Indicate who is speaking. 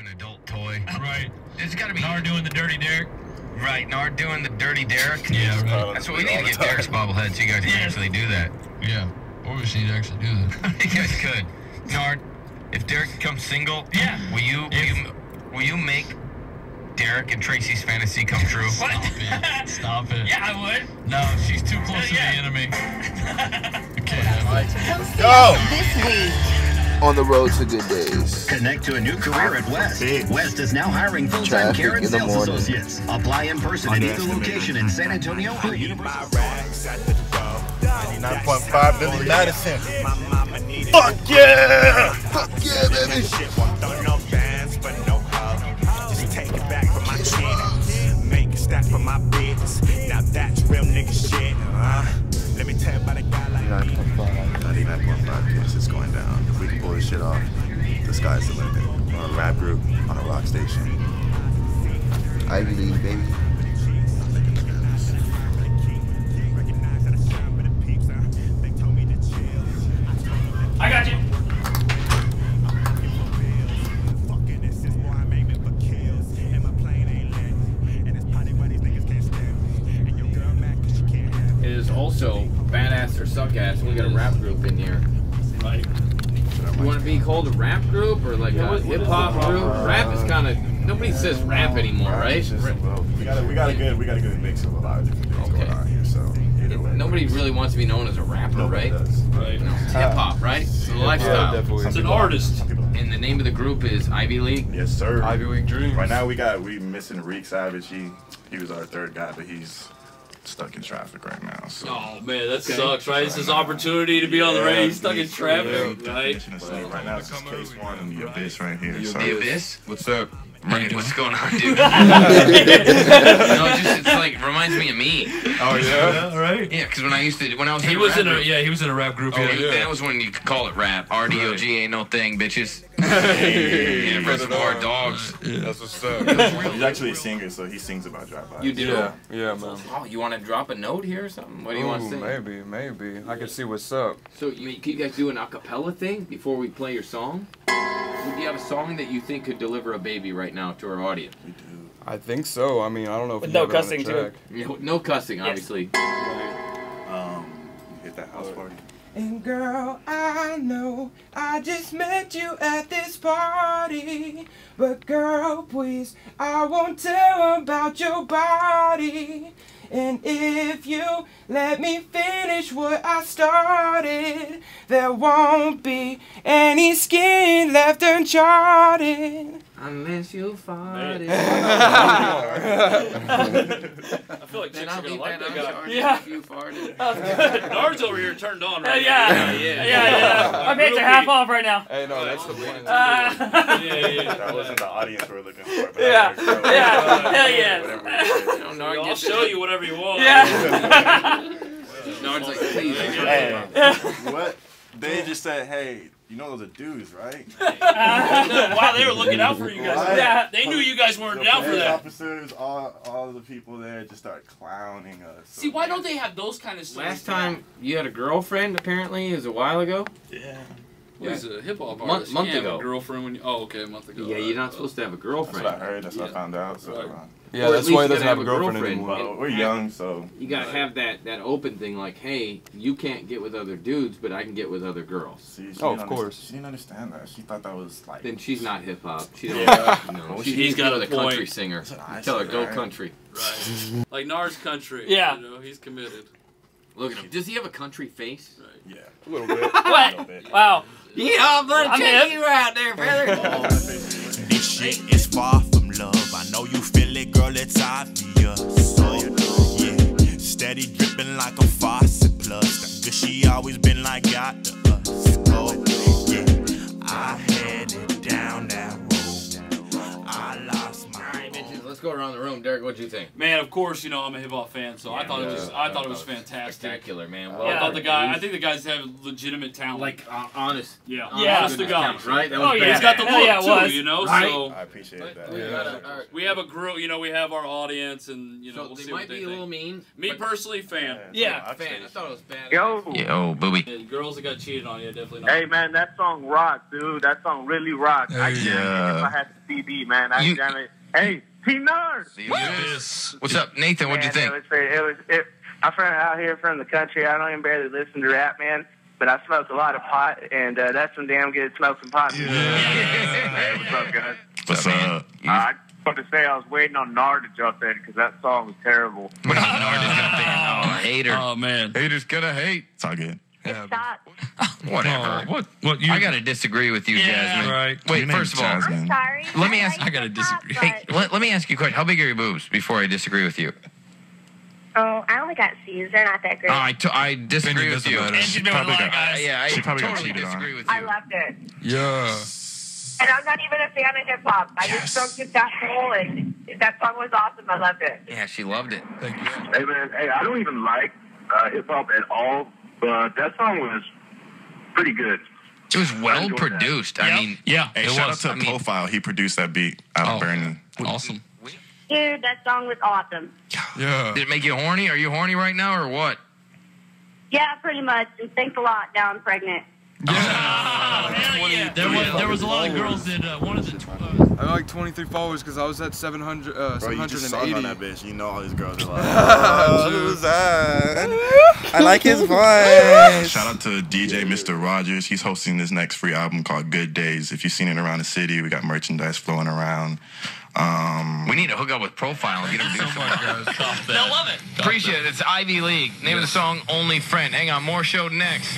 Speaker 1: an adult toy.
Speaker 2: Right.
Speaker 1: There's got to be
Speaker 2: Nard doing the dirty Derek.
Speaker 1: right. Nard doing the dirty Derek.
Speaker 2: Yeah, right.
Speaker 1: That's what we need to get Derek's bobblehead so you guys can
Speaker 2: Yeah.
Speaker 1: actually do that.
Speaker 2: Yeah. Or we should actually do that.
Speaker 1: you guys could. Nard, if Derek becomes single,
Speaker 2: Yeah.
Speaker 1: will you will
Speaker 2: If-
Speaker 1: you will you make Derek and Tracy's fantasy come true?
Speaker 2: Stop it. Stop it.
Speaker 3: Yeah, I would.
Speaker 2: No, she's too close
Speaker 3: Yeah.
Speaker 2: to the enemy. You can't have that.
Speaker 4: Come see
Speaker 5: Go!
Speaker 4: this week.
Speaker 5: On the road to good days.
Speaker 6: Connect to a new career at West. West is now hiring full-time
Speaker 5: Traffic
Speaker 6: care and
Speaker 5: in the
Speaker 6: sales
Speaker 5: morning.
Speaker 6: associates. Apply in person at either location in San Antonio or Universal.
Speaker 5: 99.5 Billy Madison. Fuck yeah! Fuck yeah, baby!
Speaker 7: Make for my business. Now that's real nigga shit. Uh, let me tell you about a guy like me.
Speaker 8: 99.5 KISS is shit off, the sky's the limit. On a rap group, on a rock station.
Speaker 5: Ivy League, baby.
Speaker 7: I shine with the peeps, They told me to chill.
Speaker 3: I got you.
Speaker 7: Fucking this is why I'm aiming for kills. And my plane ain't landing. And it's probably why these niggas can't stand me. And your girl mad 'cause she can't have me.
Speaker 9: It is also badass or suck ass. We got a rap group in here.
Speaker 2: Right.
Speaker 9: You want to be called a rap group or like a hip hop group? Rap is kind of nobody says rap anymore, right?
Speaker 8: Just, well, we got a, we got a good we got a good mix of a lot of different things
Speaker 9: Okay.
Speaker 8: going on here. So either way,
Speaker 9: Nobody really wants to be known as a rapper,
Speaker 8: nobody
Speaker 9: right?
Speaker 8: does.
Speaker 2: Right.
Speaker 9: No, it's hip hop, right? It's a lifestyle.
Speaker 2: It's an artist.
Speaker 8: People don't.
Speaker 9: And the name of the group is Ivy League.
Speaker 8: Yes, sir.
Speaker 2: Ivy League Dreams.
Speaker 8: Right now we got we missing Reek Savage. He he was our third guy, but he's stuck in traffic right now. So.
Speaker 3: Oh man, that sucks, right? It's his opportunity to be on the
Speaker 8: Yeah,
Speaker 3: radio. He's stuck in traffic,
Speaker 8: yeah,
Speaker 3: right?
Speaker 8: definition of sleep. Right now it's just K-Swan and the abyss right here. So
Speaker 1: The abyss.
Speaker 2: What's up?
Speaker 1: Right, what's going on, dude? no, it's just it's like reminds me of me.
Speaker 2: Oh yeah. right.
Speaker 1: Yeah, because when I used to when I was
Speaker 3: He
Speaker 1: in
Speaker 3: was
Speaker 1: rap
Speaker 3: in a
Speaker 1: group,
Speaker 3: yeah, he was in a rap group.
Speaker 2: Oh,
Speaker 3: yeah.
Speaker 2: yeah.
Speaker 1: That was when you could call it rap. RDOG ain't no thing, bitches. Yeah, Reservoir Dogs.
Speaker 2: That's what's up.
Speaker 8: he's actually a singer, so he sings about drive-by.
Speaker 9: You do.
Speaker 10: Yeah, yeah, man.
Speaker 9: Oh, you want to drop a note here or something? What do you want to
Speaker 10: Ooh,
Speaker 9: say?
Speaker 10: maybe, maybe. I can see what's up.
Speaker 9: So you, can you guys do an acapella thing before we play your song? Do you have a song that you think could deliver a baby right now to our audience?
Speaker 8: We do.
Speaker 10: I think so. I mean, I don't know if
Speaker 3: With
Speaker 10: you
Speaker 3: no
Speaker 10: have it on the
Speaker 3: cussing, too.
Speaker 10: track.
Speaker 9: No, no cussing, obviously.
Speaker 8: Um, you hit that house party.
Speaker 11: And girl, I know I just met you at this party. But girl, please, I won't tell about your body. And if you let me finish what I started, there won't be any skin left uncharted.
Speaker 9: Unless you fought it.
Speaker 3: I feel like
Speaker 9: Then
Speaker 3: chicks
Speaker 9: I'll
Speaker 3: are gonna like
Speaker 9: that
Speaker 3: that guy. Yeah.
Speaker 9: if you farted.
Speaker 3: Nard's over here turned on
Speaker 12: Yeah,
Speaker 3: right
Speaker 12: yeah,
Speaker 3: now.
Speaker 12: yeah, yeah. My pants are half off right now.
Speaker 10: Hey, no, that's the plan.
Speaker 12: Uh,
Speaker 3: Yeah, yeah.
Speaker 8: That wasn't the audience we're looking for. But
Speaker 12: Yeah.
Speaker 8: that worked.
Speaker 12: Yeah. Hell yeah.
Speaker 8: Whatever we did.
Speaker 9: No, Nard
Speaker 3: I'll show
Speaker 9: it.
Speaker 3: you whatever you want.
Speaker 12: yeah.
Speaker 9: Nard's like, please.
Speaker 8: Hey, what? They just said, hey, you know those are dudes, right?
Speaker 3: wow, they were looking out for you guys.
Speaker 8: Right.
Speaker 12: Yeah.
Speaker 3: They knew you guys weren't
Speaker 8: The
Speaker 3: down for that.
Speaker 8: officers, all, all the people there just started clowning us.
Speaker 3: See, why don't they have those kind of stories?
Speaker 9: Last time you had a girlfriend, apparently, is a while ago.
Speaker 8: Yeah.
Speaker 3: Well, he's a hip hop
Speaker 9: Month-
Speaker 3: artist.
Speaker 9: month
Speaker 3: you can't have
Speaker 9: ago.
Speaker 3: a girlfriend when you. Oh, okay, a month ago.
Speaker 9: Yeah,
Speaker 3: right,
Speaker 9: you're not
Speaker 3: right.
Speaker 9: supposed to have a girlfriend.
Speaker 8: That's
Speaker 9: girlfriend.
Speaker 8: what I heard. That's what I found out. So,
Speaker 3: Right.
Speaker 8: uh,
Speaker 10: Yeah,
Speaker 9: Or
Speaker 10: that's why he doesn't have a
Speaker 9: have a
Speaker 10: girlfriend,
Speaker 9: girlfriend.
Speaker 10: anymore.
Speaker 8: well, we're young, so
Speaker 9: You gotta have that that open thing, like, hey, you can't get with other dudes, but I can get with other girls.
Speaker 8: see,
Speaker 10: Oh, of course.
Speaker 8: She didn't understand that. She thought that was like.
Speaker 9: Then she's not hip hop. She don't.
Speaker 8: Yeah.
Speaker 9: You know, she
Speaker 3: he's
Speaker 9: needs to
Speaker 3: got a
Speaker 9: country singer.
Speaker 8: That's what I
Speaker 9: Tell her go country.
Speaker 3: Right. Like Nars country.
Speaker 12: Yeah.
Speaker 3: You know, he's committed.
Speaker 9: Look at him. Does he have a country face?
Speaker 3: Right.
Speaker 8: Yeah, a little bit.
Speaker 12: What?
Speaker 8: A little bit.
Speaker 12: Wow.
Speaker 9: Yeah, I'm gonna
Speaker 12: I'm
Speaker 9: check you out there, brother.
Speaker 7: This shit is far from love. I know you feel it, girl, it's obvious. So, oh, yeah, steady dripping like a faucet. Plus, the gushy always been like got
Speaker 9: let's
Speaker 13: let's go around the room. Derek, what do you think?
Speaker 3: Man, of course, you know I'm a hip hop fan, so I thought it was I thought it was fantastic.
Speaker 13: Spectacular, man. Well, I
Speaker 3: thought the guy. I think the guys have legitimate talent.
Speaker 13: Like uh, honest.
Speaker 3: yeah,
Speaker 12: Yeah.
Speaker 3: honest to God,
Speaker 13: Right? That
Speaker 12: Oh,
Speaker 13: was
Speaker 12: yeah.
Speaker 3: He's got the look
Speaker 12: yeah,
Speaker 3: too, you know.
Speaker 13: Right.
Speaker 3: So
Speaker 8: I appreciate that.
Speaker 13: We
Speaker 8: Yeah.
Speaker 13: gotta- all right.
Speaker 3: we have a group. You know, we have our audience, and you know,
Speaker 13: So
Speaker 3: we'll
Speaker 13: they
Speaker 3: see
Speaker 13: might
Speaker 3: what they
Speaker 13: be a little mean.
Speaker 3: Me personally, fan.
Speaker 12: Yeah.
Speaker 8: I'd
Speaker 13: fan. I thought it was bad.
Speaker 4: Yo.
Speaker 9: Yo, booby.
Speaker 3: Yeah, girls that got cheated on, yeah, definitely not.
Speaker 4: Hey man, that song rocks, dude. That song really rocks. I jam it
Speaker 8: Yeah.
Speaker 4: if I had the CD, man. I
Speaker 9: You-
Speaker 4: jam it. Hey, T Nerd.
Speaker 9: What's up, Nathan? What'd you
Speaker 4: Man,
Speaker 9: think?
Speaker 4: It was, it was, it, I'm from out here from the country. I don't even barely listen to rap, man. But I smoke a lot of pot, and uh, that's some damn good smoking pot. Hey, what's up, guys?
Speaker 8: What's up?
Speaker 4: I just want to say I was waiting on Nard to jump in because that song was terrible.
Speaker 9: What do you mean, Nard is gonna think? Oh, hater.
Speaker 3: Oh man.
Speaker 10: Haters gonna hate.
Speaker 8: It's all good.
Speaker 9: Whatever.
Speaker 10: what? What? You?
Speaker 9: I gotta disagree with you, Jasmine.
Speaker 10: right.
Speaker 9: Wait,
Speaker 8: Your name's
Speaker 9: first of all,
Speaker 8: Jasmine.
Speaker 14: Sorry.
Speaker 9: let me ask.
Speaker 14: like
Speaker 9: I gotta
Speaker 14: hip hop,
Speaker 9: disagree. Hey,
Speaker 14: but-
Speaker 9: let, let me ask you a question. How big are your boobs before I disagree with you?
Speaker 14: Oh, I only got C's. They're not that great.
Speaker 9: Oh, I, t- I disagree with
Speaker 10: doesn't
Speaker 9: you.
Speaker 10: matter.
Speaker 12: And she's been with a lot of
Speaker 9: Uh,
Speaker 12: guys.
Speaker 9: yeah, I
Speaker 8: She probably got
Speaker 9: totally
Speaker 8: cheated on.
Speaker 9: disagree with
Speaker 14: I loved it.
Speaker 10: Yeah.
Speaker 14: And I'm not even a fan of hip hop. I just don't get that whole and that song was awesome. I loved it.
Speaker 9: Yeah, she loved it.
Speaker 10: Thank you.
Speaker 4: Hey man, hey, I don't even like uh, hip hop at all, but that song was pretty good.
Speaker 9: It was well produced. I
Speaker 12: Yep.
Speaker 9: mean,
Speaker 10: Yeah.
Speaker 8: Hey,
Speaker 10: it
Speaker 8: shout
Speaker 10: was.
Speaker 8: out to
Speaker 9: I mean-
Speaker 8: Profile. He produced that beat out
Speaker 10: Oh.
Speaker 8: of Burning.
Speaker 10: Awesome.
Speaker 14: Dude, that song was awesome.
Speaker 10: Yeah.
Speaker 9: did it make you horny? Are you horny right now or what?
Speaker 14: Yeah, pretty much. And thanks a lot. Now I'm pregnant.
Speaker 12: Oh, hell yeah.
Speaker 10: There was there was a lot of girls that uh, wanted to. Uh,
Speaker 15: I got like 23 followers because I was at 700, uh,
Speaker 8: Bro, you just
Speaker 15: 780.
Speaker 8: on that bitch. You know all these girls are like, oh, Suzanne. I like his voice. Shout out to DJ Mr. Rogers. He's hosting this next free album called Good Daze. If you've seen it around the city, we got merchandise flowing around. Um,
Speaker 9: We need to hook up with Profile and get him to do something.
Speaker 12: They'll love it.
Speaker 9: Appreciate it. It's Ivy League. Name of the song, Only Friend. Hang on, more show next.